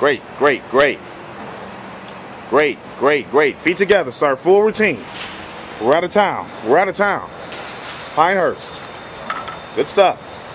Great, great, great. Great, great, great. Feet together, sir. Full routine. We're out of town. We're out of town. Pinehurst. Good stuff.